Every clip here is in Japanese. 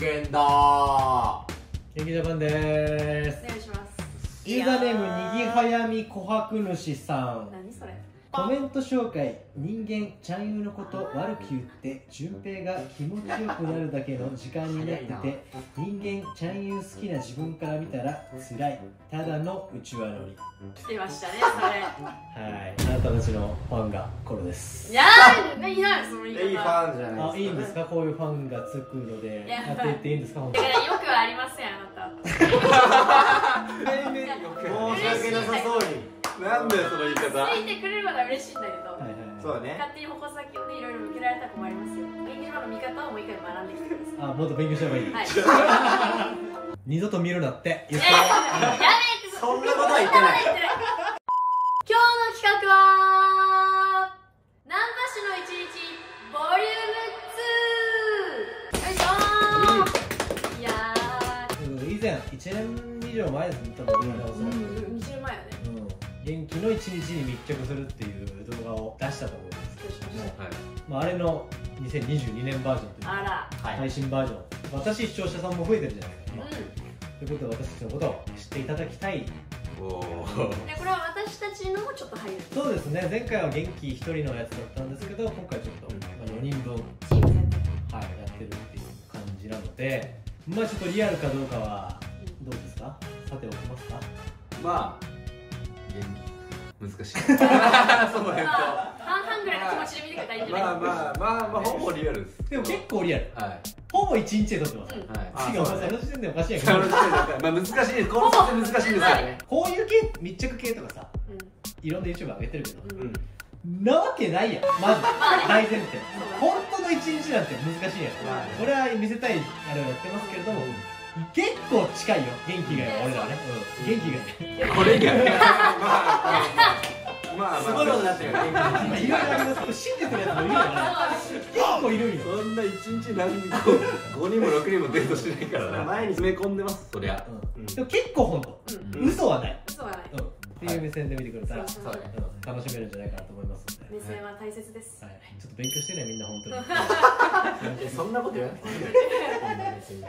健だ元気ジャパンです。お願いします。ユーザーネームにぎはやみ琥珀主さん。何それコメント紹介人間ちゃんゆのこと悪く言って順平が気持ちよくなるだけの時間になってて人間ちゃんゆ好きな自分から見たら辛い。ただのうちわのり。来てましたねはい。あなたたちのファンがコロです。それいやーいいなその言い方いいファンじゃないあいいんですかこういうファンがつくのでいややっていっていいんですか本当にだからよくはありませんあなた申し訳なさそうになんだよその言い方？ついてくれるのは嬉しいんだけど、はいはいそうだね。勝手に矛先をねいろいろ向けられた困りますよ。演技の見方をもう一回学んできてください。あもっと勉強した方がいい、はい。二度と見るなって。言っいて。ややめてそんなことは言ってない。今日の企画はナンパ師の一日ボリューム2よいしょー。いや以前1年以上前ですね多分俺らおそらく、ーうん20前やねうん元気の一日に密着するっていう動画を出したと思うんですけども、まあ、あれの2022年バージョンというたあら。配信バージョン。私視聴者さんも増えてるじゃないですか、今うということで私たちのことを知っていただきたい。お でこれは私たちのもちょっと入る。そうですね。前回は元気1人のやつだったんですけど今回ちょっと、まあ、4人分、はい、チーム。全体やってるっていう感じなのでまあちょっとリアルかどうかはどうですか？さておきますか？まあ難しい。その辺とまあ半々ぐらいの気持ちで見てくれたらいいんじゃない？まあまあまあまあほぼリアルです。でも結構リアル。はい。ほぼ1日で撮ってます、うん。はい違う、その時点でおかしいやけど。まあ難しい。ですこの設定難しいですよね。こういう系密着系とかさうん。いろんな YouTube 上げてるけど、うん。なわけないやん。まず大前提。そう本当の一日なんて難しいやん、まあね。これは見せたいあれをやってますけれども、結構近いよ。元気が俺らはね、う。ん、元気がね これ以外 まあまあすごいことになってるよ。いろいろありますけど信じてるやつもい。るから結構いるんよ。そんな一日何人こ5人も6人もデートしないからな。前 に詰め込んでます。そりゃ。うん。でも結構本当、うん。嘘はない、嘘はない。うん、っていう目線で見てくれたら、そうそうん、楽しめるんじゃないかなと思いますので、目線は大切ですはい、ちょっと勉強してねみんな本当に。えそんなこと言わなくていいよ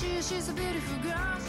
she, she's a beautiful girl.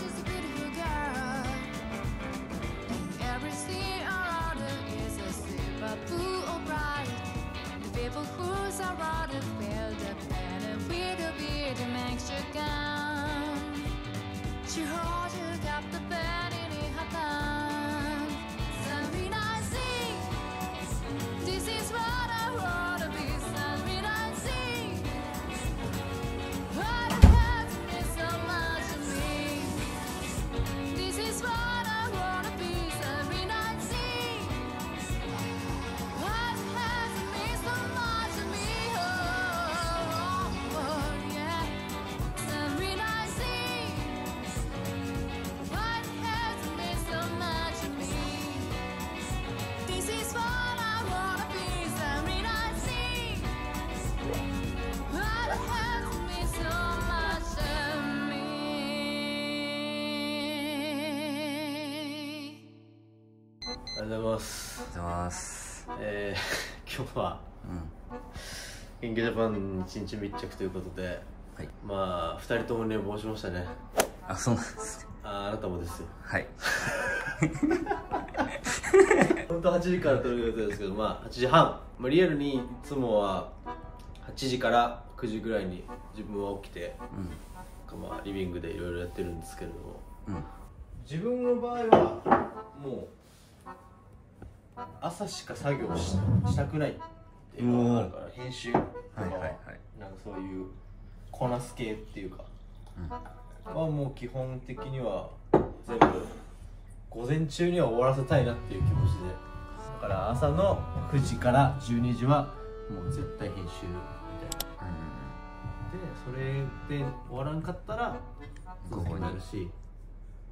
ー、今日は、元気ジャパン一日密着ということで、はいまあ、二人とも寝坊しましたね。あ、そうなんです。ああなたもですよ。はい。本当8時から撮る予定ですけど、まあ、8時半。まあ、リアルにいつもは8時から9時ぐらいに自分は起きて、まあ、リビングでいろいろやってるんですけれども、うん。うん。自分の場合はもう朝しか作業ししたくないっていうのがあるから編集とかははいはいはい。なんかそういうこなす系っていうか、はもう基本的には全部午前中には終わらせたいなっていう気持ちで。だから朝の9時から12時はもう絶対編集みたいな。でそれで終わらんかったら午後になるし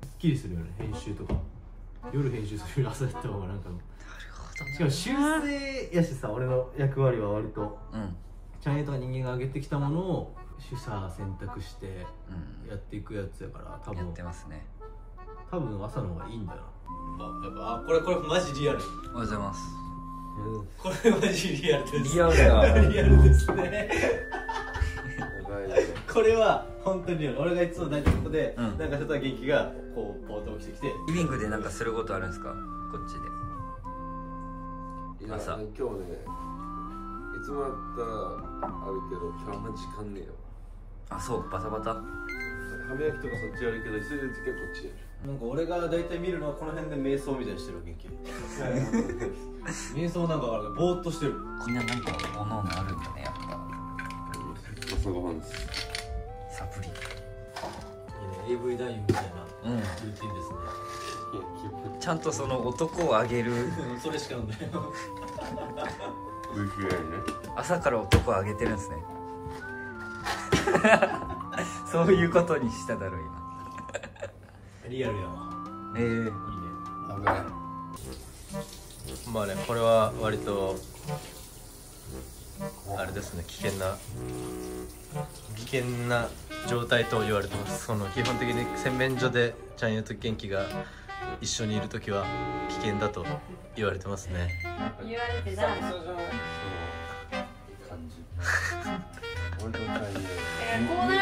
すっきりするよね編集とか。夜編集するより朝やった方がなんかしかも修正やしさ俺の役割は割と。うん。ちチャンネルとか人間が上げてきたものを取捨選択してうん。やっていくやつやから多や分ってますね。多分朝の方がいいんだよな。あやっぱあこれこれマジリアル。おはようございます。これマジリアルですリアルだリアルですね。これは本当にリアル。俺がいつも大体ここで、うん。なんかちょっと元気がこうポーッと起きてきて。リビングでなんかすることあるんですか？こっちで朝今日ねいつもやったらあるけど今日あんま時間ねえよ。あそうバタバタ。歯磨きとかそっちやるけど急いでる時はこっちやる。なんか俺が大体見るのはこの辺で瞑想みたいにしてる元気。瞑想なんかあるぼーっとしてる。みんななんかおのおのあるんだねやっぱ。朝ごはんです。サプリ。いいね AV 男優みたいなうん。ルーティンですねちゃんとその男をあげる。うんそれしかなんだよ朝から男をあげてるんですね。そういうことにしただろ今。リアルやわ。ええ。いいね。危ないまあねこれは割とあれですね危険な危険な状態と言われてます。その基本的に洗面所でちゃんゆと元気が一緒にいる時は危険だと言われてますね。言われてないその感じこう。な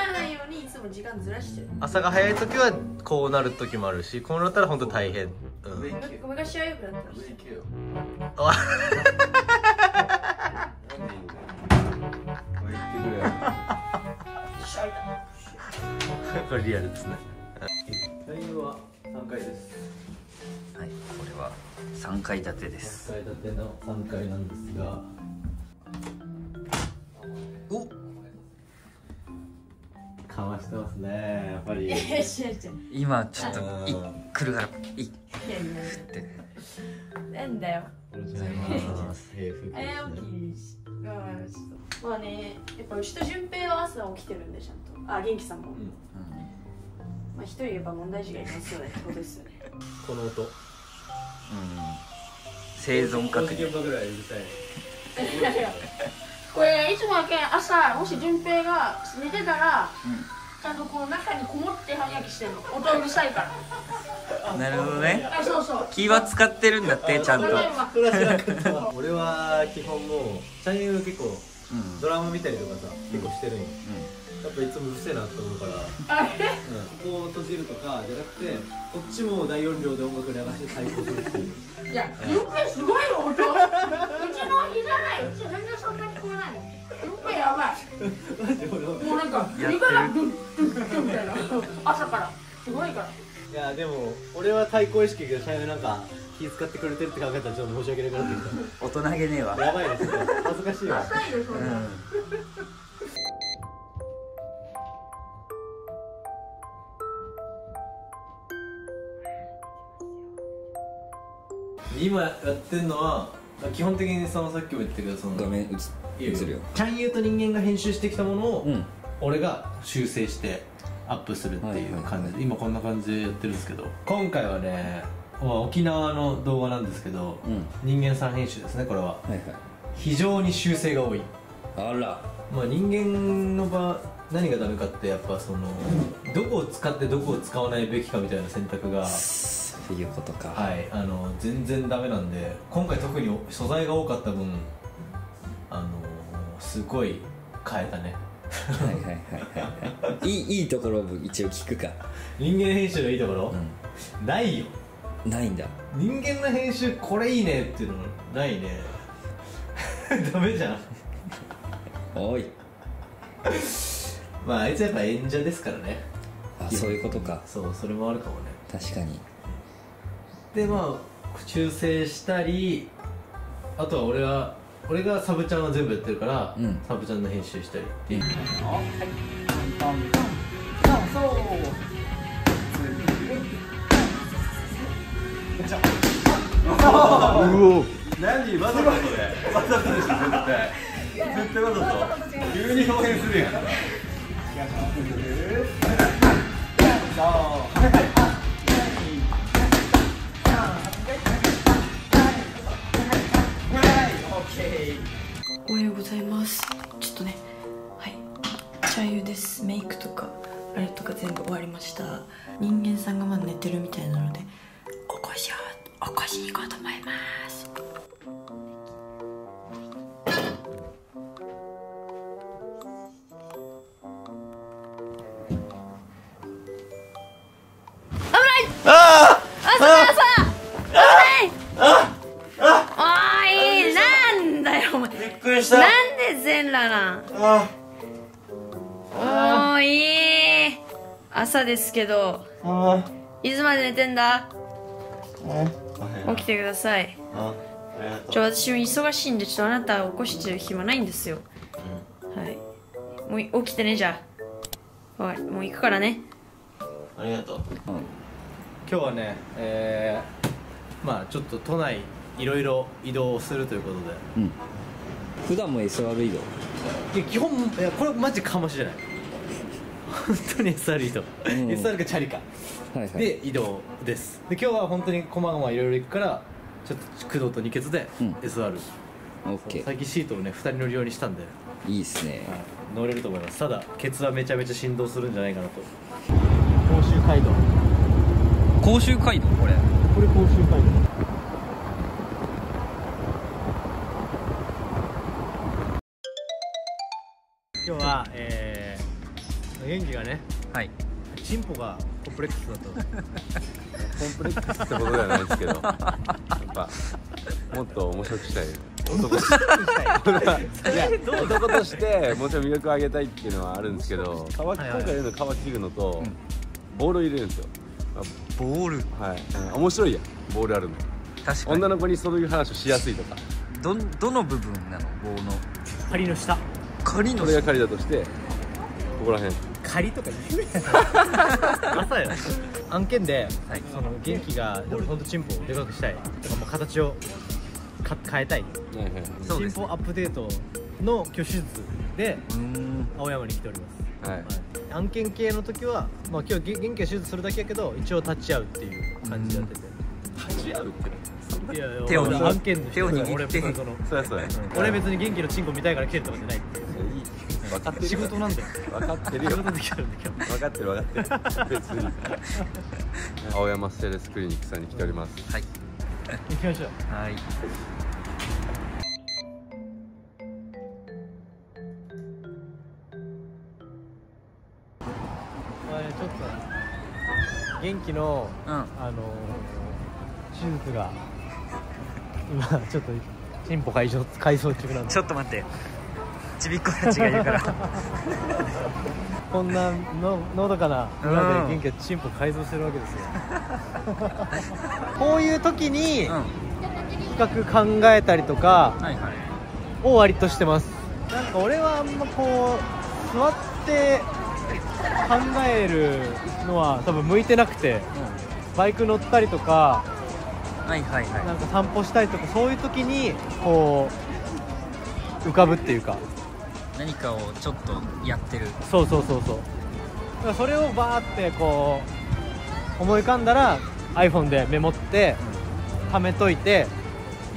らないよう。にいつも時間ずらしてる朝が早い時はこう。なる時もあるしこう。なったら本当大変、う。ん、はよくなってまし上行けよあなんでいいんだよこれリアルですねは3回です3階建てです。3階建ての3階なんですが。おかましてますねやっぱり。今ちょっと来るからいいやいやいっなんだよ。ありがとうございます。平服です早起ねきし。まあねやっぱ牛と順平は朝起きてるんでちゃんと。あ元気さんも、うん。まあ一人いれば問題児がいますよね。ってことですよね。この音。うん生存確認。ぐらいうるさいこれいつもやけん朝もし順平が寝てたら、ちゃんとこの中にこもって歯磨きしてるの。音うるさいから。なるほどね。あそうそう。気は使ってるんだってちゃんと。俺は基本もうチャンネル結構うん。ドラマ見たりとかさ結構してるん。よやっぱいつもうるせえなって思うから。あれここを閉じるとかじゃなくてこっちも大音量で音楽流して対抗す。るっていういや順平すごいよ音。うちの日じゃないうち全然そんなに聞こえないもん順平やばい。マジ俺はもうなんか耳からドゥンドゥンドゥンみたいな。朝から。すごいから。いやでも俺は対抗意識がチャンネルなんか気遣ってくれてるって考えたらちょっと申し訳なくなってき大人げねえわ。たやばいですね。恥ずかしいわ。ダサいよそんな、今やってるのは基本的にそのさっきも言ったけどその画面映映るよ。チャンユーと人間が編集してきたものを、うん。俺が修正してアップするっていう感じ。で、今こんな感じでやってるんですけど。今回はね、まあ、沖縄の動画なんですけど、うん。人間さん編集ですねこれは。はいはい。非常に修正が多い。あら。まあ人間の場何がダメかってやっぱそのどこを使ってどこを使わないべきかみたいな選択がそういうことか。はいあの全然ダメなんで今回特に素材が多かった分あのすごい変えたね。はいはいはいはいはい。いいいいところを一応聞くか。人間編集のいいところ、ないよ。うんないんだ。人間の編集これいいねっていうのないね。ダメじゃん。おいまああいつやっぱ演者ですからね。あそういうことか。そうそれもあるかもね。確かに。でまあ修正したりあとは俺は俺がサブちゃんは全部やってるから、うん。サブちゃんの編集したりっていう。何？わざとそれわざとでしょ絶対。絶対わざと。急に表現するやんおはようございます。けどあいつまで寝てんだ？あ起きてください。あありがとう。ちょ私も忙しいんでちょっとあなたを起こしてる暇ないんですよ、はい。もうい起きてねじゃあ。はい。もう行くからね。ありがとう。今日はねえー、まあちょっと都内いろいろ移動するということで。うん。普段も SR 移動？いや基本いやこれマジかましじゃない？本当に SR 移動、ん。SR かチャリか。はいはい。で移動です。で今日は本当にこまごまいろいろ行くからちょっと工藤と二欠でうん。SR、オッケー。最近シートをね2人乗るようにしたんで、いいっすね。乗れると思います。ただケツはめちゃめちゃ振動するんじゃないかなと。甲州街道。甲州街道？これ。これ甲州街道はい。チンポがコンプレックスだと。コンプレックスってことではないですけど。やっぱもっと面白くしたい。男として。いや男としてもちろん魅力を上げたいっていうのはあるんですけど今回入れるの乾きるのと、ボールを入れるんですよ。ボール？はい、うん面白いやん。ボールあるの。確女の子にそういう話をしやすいとか。どどの部分なの？棒の。仮の下。仮それが仮だとしてここら辺仮とか言うやん。朝よ。案件で、はい。その元気が俺ほんとチンポをでかくしたい。とかもう形をか変えたい。はいはいチンポアップデートの挙手術で青山に来ております。はい。はい。案件系の時は、まあ、今日元気が手術するだけやけど一応立ち会うっていう感じでやってて。立ち会うって。いやいや手を握俺案件の人手を握って。俺別に元気のチンコ見たいから来てるとかじゃない分かってる仕事なんだよ。分かってるよ仕事できるんだけど分かってる分かってる。別に。青山ステレスクリニックさんに来ております。はい。行きましょう。はい。ちょっと元気のうん。あの手術が今ちょっと進歩改造改装中なんで。ちょっと待ってちびっこたちがいるから。こんなののどかなうん。村で元気が進歩改造してるわけですよ。こういう時にうん。企画考えたりとかを割としてます。なんか俺はあんまこう座って考えるのは多分向いてなくてバイク乗ったりとかはいはいはい。なんか散歩したりとかそういう時にこう浮かぶっていうか何かをちょっとやってる。そうそうそうそう。それをバーってこう思い浮かんだら iPhone でメモって貯めといて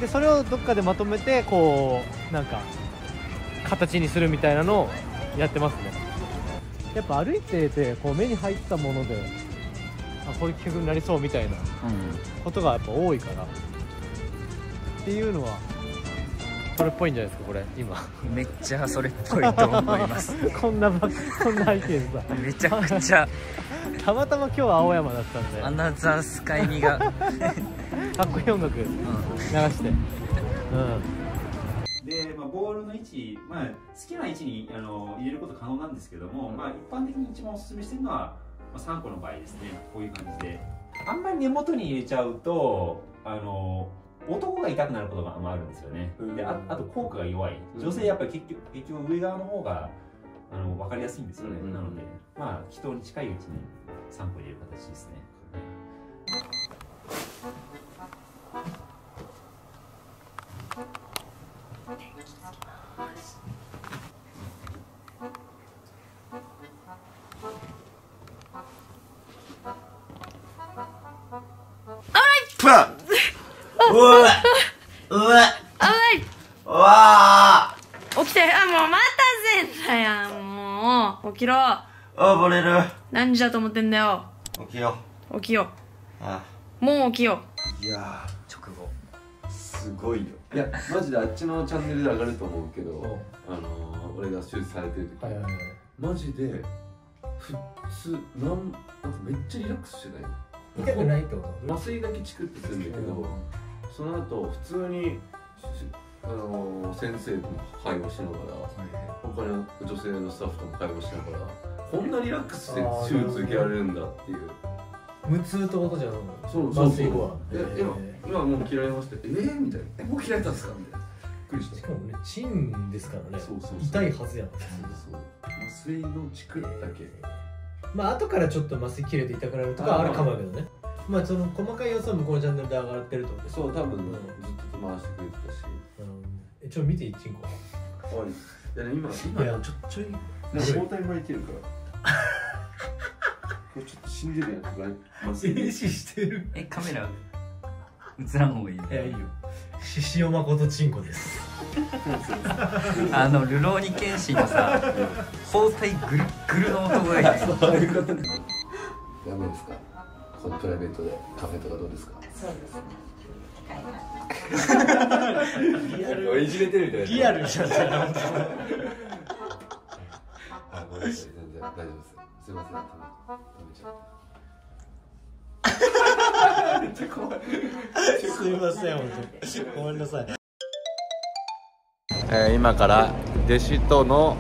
でそれをどっかでまとめてこうなんか形にするみたいなのをやってますね。やっぱ歩いててこう目に入ったものであこういう企画になりそうみたいなうことがやっぱ多いから。っていうのはそれっぽいんじゃないですかこれ今。んめっちゃそれっぽいと思います。こんなばこんな背景でさめちゃくちゃ。たまたま今日は青山だったんで。アナザースカイ味が、かっこいい音楽。流して。うん。で、まあ、ボールの位置、まあ、好きな位置にあの入れること可能なんですけども、まあ、一般的に一番おすすめしてるのは、まあ、3個の場合ですね。こういう感じで。あんまり根元に入れちゃうとあの男が痛くなることがまああるんですよね。でああと効果が弱い。女性やっぱり結局結局上側の方があの分かりやすいんですよね、うん。なのでまあ人に近いうちに3個入れる形ですね起きろ。あバレる。何時だと思ってんだよ。起きよ起きよあもう起きよいや直後。すごいよ。いやマジであっちのチャンネルで上がると思うけどあのー、俺が手術されてる時、はいはいはい。マジで普通なんなんかめっちゃリラックスしてない？痛くないってこと麻酔だけチクってするんだけど、その後普通にしあのー先生とも会話しながら、他の女性のスタッフとも会話しながらこんなリラックスして手術受けられるんだっていう。無痛ってことじゃんそうそうそう。今今もう切られましたえー、みたいな。えもう切られたんですか？みたいな。びっくりしたしかもねチンですからね。そうそうそう。痛いはずやん。そうそう麻酔のチクだけ。まあ後からちょっと麻酔切れて痛くなるとかあるかもやけどね。まあその細かい様子は向こうのチャンネルで上がってるとですそう多分うん。ずっと回してくれてたしえちょっと見ていい？チンコ。おい。いやね今今。いやちょちょい。なんか包帯巻いてるから。これちょっと死んでるやんとか麻酔静止してるえカメラ映らん方がいいいやいいよ。獅子王誠チンコです。あのルローニケンシンのさ包帯ぐるっぐるの男がいない。そういうことね。ダメですか？このプライベートでカフェとかどうですか？そうですねリアル。俺いじれてるみたいなリアルじゃん。あごめんなさい全然大丈夫ですすいません。止めちゃうめっちゃ怖いすいません本当にごめんなさい。えー今から弟子との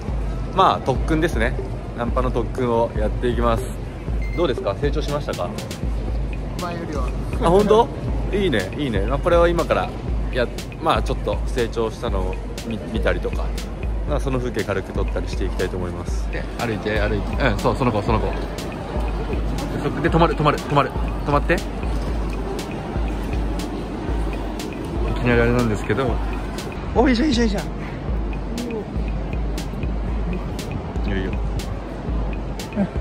まあ特訓ですね。ナンパの特訓をやっていきます。どうですか？成長しましたか？前よりは。あ本当？いいねいいね、まあ、これは今からやまあちょっと成長したのを見見たりとか、まあ、その風景軽く撮ったりしていきたいと思います。で歩いて歩いて。うんそうその子その子。で止まる止まる止まる。止まって。いきなりあれなんですけど。おいしょいしょいしょいいよいいよ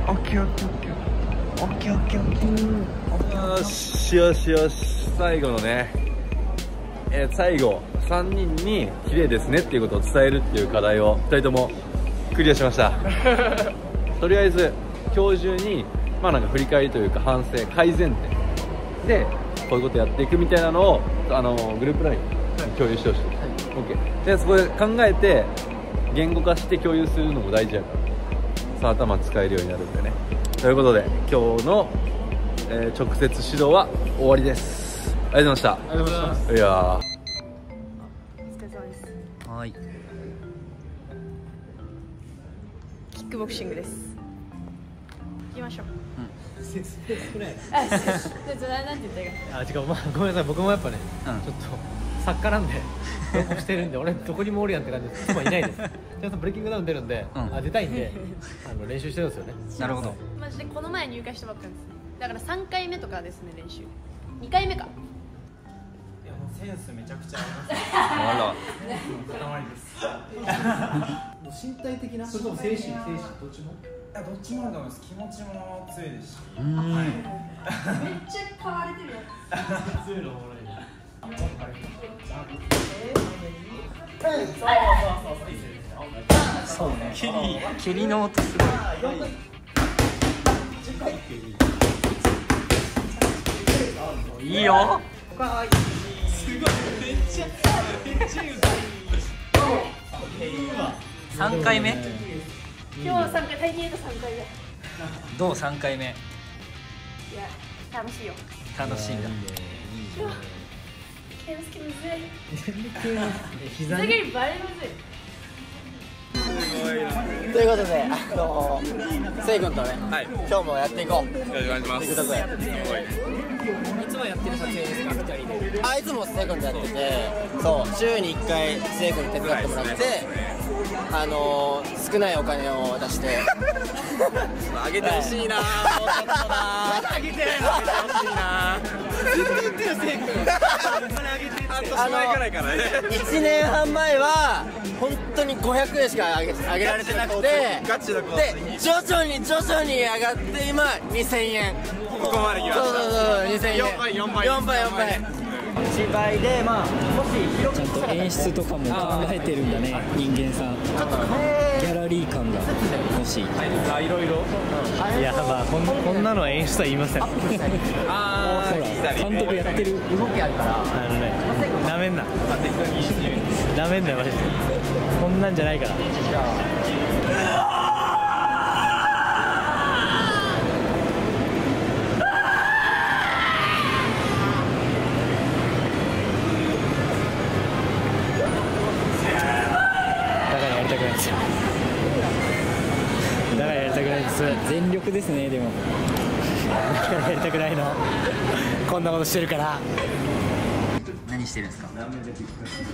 オッケーオッケーオッケー。オッケーオッケーオッケー。よしよしよし最後のね、えー最後3人に綺麗ですねっていうことを伝えるっていう課題を2人ともクリアしました。とりあえず今日中にまあなんか振り返りというか反省改善点。でこういうことやっていくみたいなのをあのグループ LINE 共有してほしい、OK でそこで考えて言語化して共有するのも大事やから。さあ頭使えるようになるんでね。ということで今日のえー直接指導は終わりですありがとうございました。ありがとうございますいやー。お疲れ様です。はい。キックボクシングです。行きましょう。うんて言ったらいいか。あ違う。まあごめんなさい。僕もやっぱね、ちょっと作家なんで同行してるんで俺どこにもおるやんって感じで妻いないです。ちゃんとブレイキングダウン出るんで、あ出たいんであの練習してるんですよね。なるほど。マジでこの前入会したばっかりです。ねだから3回目とかですね練習。2回目かセンスめちゃくちゃあります。あ塊です。身体的なそれとも精神精神どっちも？いやどっちもあると思います。気持ちも強いですし。うんはい。めっちゃ買われてるや強い。のおもろい。ねそうね蹴り蹴りの音すごい。い。い。よすごい。めっちゃめっちゃ言う3回目？今日は3回大変だ3回目。いやどう3回目？楽しいよ。楽しいんだ。ケンスケむずい。膝膝蹴りバレむずいということで、あのせい君とね、今日もやっていこう。よろしくお願いします。といいつもやってる撮影ですか2人で。あいつもせい君とやってて、そう週に1回せい君に手伝ってもらって、あの少ないお金を出して。あげてほしいなもうちょっとなあげてあげてほしいな1年半前は本当に500円しか上げ上げられてなくてで徐々に徐々に上がって今2000円。ここまで来ました。そうそうそう2000円。4倍4倍4倍4倍。芝居でまあもし広ちゃんと演出とかも考えてるんだね人間さん。ギャラリー感が欲しい。あいろいろ。いやまあこんこんなのは演出は言いません。あほら監督やってる。動きあるから。あのねなめんな。なめんなよマジで。こんなんじゃないから。だからやりたくないですよ。だからやりたくないです。全力ですねでも。だからやりたくないの。こんなことしてるから。何してるんですか？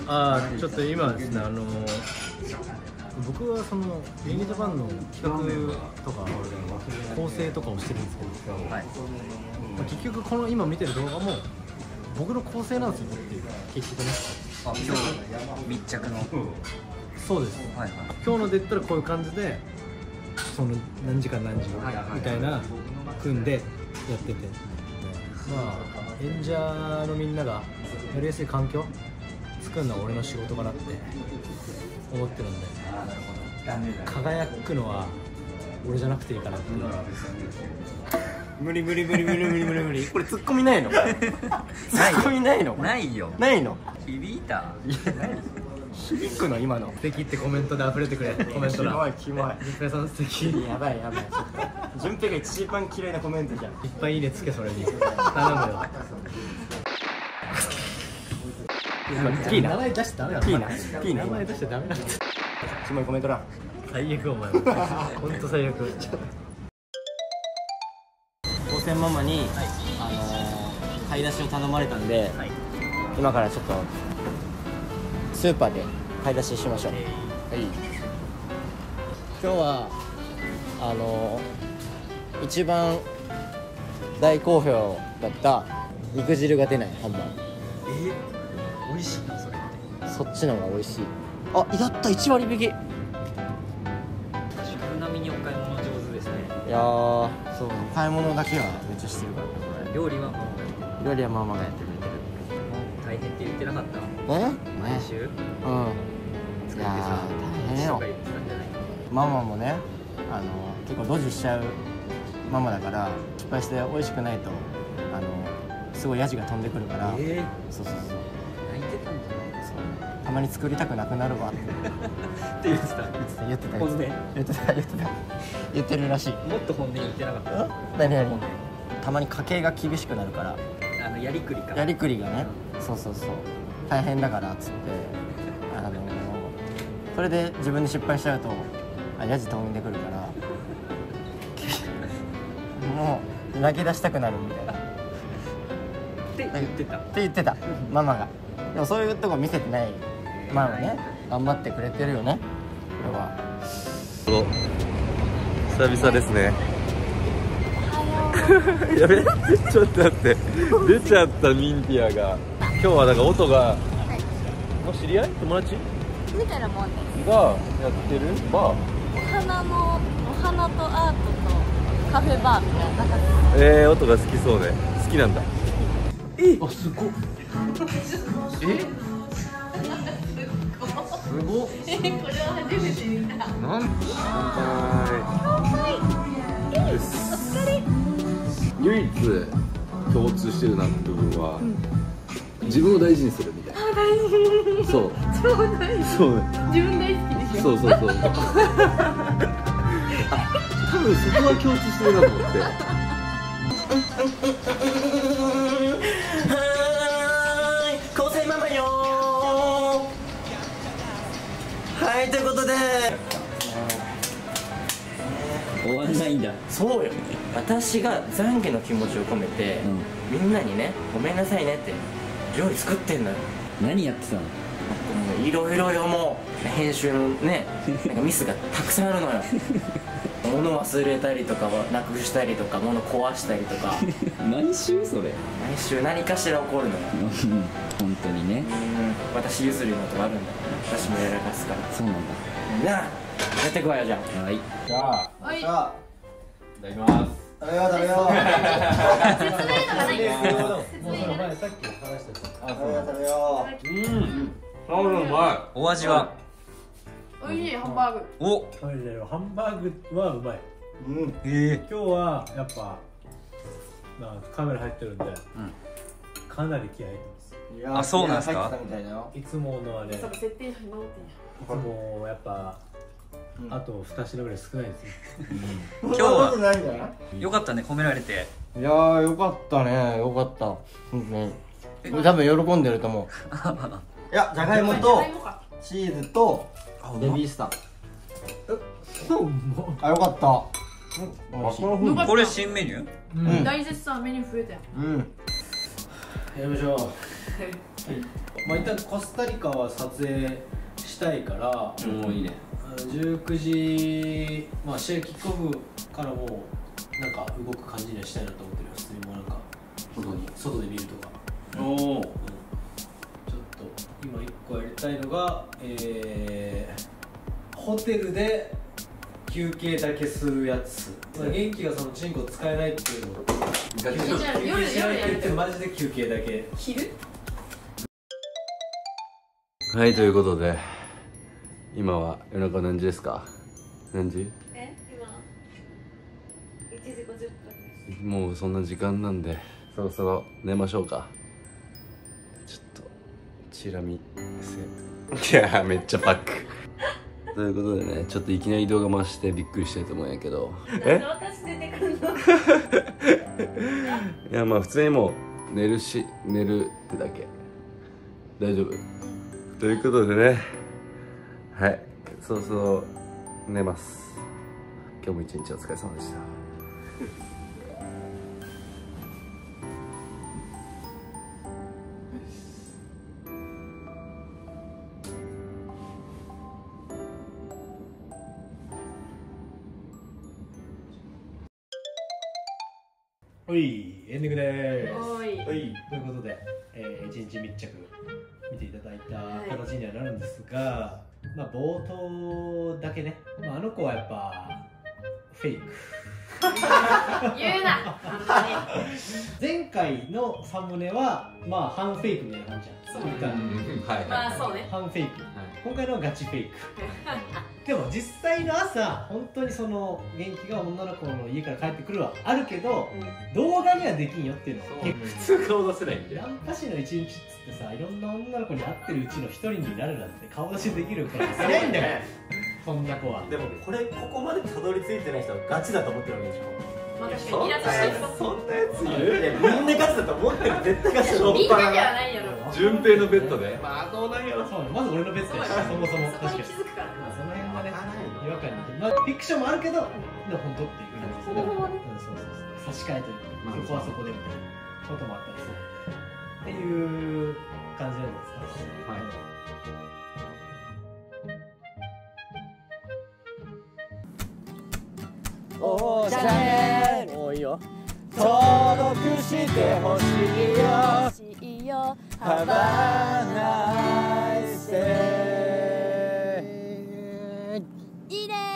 ああちょっと今ですねあの僕はそのリングジャパンの企画とか構成とかをしてるんですけど、まあ結局この今見てる動画も僕の構成なんですよっていう結局ね。あ今日密着の。そうです、はいはい。今日ので言ったらこういう感じでその何時間何時みたいな組んでやってて。まあ演者のみんながやりやすい環境作るのは俺の仕事かなって思ってるんで輝くのは俺じゃなくていいかなって無理無理無理無理無理無理無理。これツッコミないの？ツッコミないの？ないよ。ないの？響いた？響くの今の素敵ってコメントで溢れてくれコメント欄。キモいキモい。順平さん素敵いやばい。やばい。ちょっと順平が一番嫌いなコメントじゃん。っぱいいいねつけそれに。頼むよ。ピーナ名前出してダメなのピーナピーナ名前出しちゃダメなキモいコメント欄最悪お前本当最悪高専ママに、あのー買い出しを頼まれたんで、今からちょっとスーパーで買い出ししましょう、はい。今日はあのー一番大好評だった肉汁が出ないハンバーグ。え美味しいのそれって？そっちの方が美味しい。あやった1割引き。並みにお買い物上手ですね。ーそう買い物だけはめっちゃしてるから。料理はもう料理はママがやってくれてる。大変って言ってなかった？え？毎週？うん。いや大変よ。ママもねあの結構ドジしちゃうママだから失敗して美味しくないとあのすごいヤジが飛んでくるから、えそうそうそう。泣いてたんじゃないそうたまに作りたくなくなるわ。っ てって言ってた。言ってた言ってた。言ってた言ってた。言ってるらしい。もっと本音言ってなかった？何何？たまに家計が厳しくなるから。あのやりくりか。やりくりがね。そうそうそう大変だからっつってあのそれで自分で失敗しちゃうとあヤジ飛んでくるからもう泣き出したくなるみたいな。って言ってた。って言ってた。ママが。でもそういうとこ見せてない。ママね。頑張ってくれてるよね。これは。久々ですね。やべちょっと待って。出ちゃったミンティアが今日はなんか音がの知り合い？友達？みたいなもんです。がやってる？バー？お花のお花とアートとカフェバーみたいな。中えー、音が好きそうで好きなんだ。えあすごっ。え？すごえこれは初めて見た。なんお疲れ唯一共通してるなって部分は、自分を大事にするみたいな。あ大事。そう。超大事そう。自分大好きでしょ。そうそうそう。多分そこは共通してるなと思って。はい高専ママよ。はいということで。終わんないんだ。そうよ。私が懺悔の気持ちを込めて、みんなにねごめんなさいねって料理作ってんのよ。何やってたの？いろいろよもう。編集のねなんかミスがたくさんあるのよ。物忘れたりとかなくしたりとか物壊したりとか。毎週それ？毎週何かしら起こるのよ。うん本当にね。うん私譲りのとこあるんだ。私もやらかすから。そうなんだ。なあやってくわよじゃあ。はい。じゃあはい。じゃあいただきます食べよう食べよ。う 説明とかないんですよもうその前さっき話してた食べよう食べようん。サウナうまお味は？美味しいハンバーグ。お。ハンバーグはうまい。うん。え。今日はやっぱまあカメラ入ってるんで、かなり気合い入ってます。いやーあそうなんですか？いつものあれ。いつもやっぱ、あと2品ぐらい少ないですよ今日はよかったね褒められて。いやーよかったね。よかった。うんね多分喜んでると思う。いやじゃがいもとチーズとベビースター。あよかった。これ新メニュー？うん。大絶賛メニュー増えたよ。うん。やりましょう。まあ一旦コスタリカは撮影したいからもういいね19時まあ試合キックオフからもうなんか動く感じにはしたいなと思ってるよ普通にもうなんか。外に。外で見るとか。おおちょっと今一個やりたいのがえー、ホテルで休憩だけするやつ、まあ、元気がそのチンコ使えないっていうの。をじゃあ夜休憩しないって言って夜マジで休憩だけ。昼？はいということで今は夜中何時ですか？何時？え？今？1時50分です。もうそんな時間なんでそろそろ寝ましょうか。ちょっとチラ見せ。いやめっちゃパック。ということでねちょっといきなり動画回してびっくりしたいと思うんやけど。えなんで私出てくるの？いやまあ普通にもう寝るし寝るってだけ。大丈夫。ということでねはい。そろそろ寝ます。今日も一日お疲れ様でした。おい。エンディングでーすおい。ということで、えー、一日密着冒頭だけね、まあ、あの子はやっぱフェイク。言うな前回のサムネはまあ半フェイクみたいな感じじゃん。そう言ったらはいまあそうね。半フェイク、今回のはガチフェイク でも実際の朝本当にその元気が女の子の家から帰ってくるはあるけど、動画にはできんよっていうのは結普通顔出せないんでナンパ師の一日っつってさいろんな女の子に会ってるうちの一人になるなんて顔出しできる子なんていないんだからそんな子は。でもこれここまでたどり着いてない人はガチだと思ってるわけでしょ。まあ確かにイラッとしてる人そんなやついる？みんなガチだと思ってる。絶対ガチだと思みんなではないやろ順平のベッドで。まあどうなんやろそうね。まず俺のベッドやしそもそも。確かに違和感にまあフィクションもあるけどで本当っていう感じです。ね、うん、そうそうそう。差し替えて、まあ、そこはそこでみたいなこともあったりするっていう感じなんですか、はいおしゃれもういいよ。登録してほしいよ。しいよ Have G です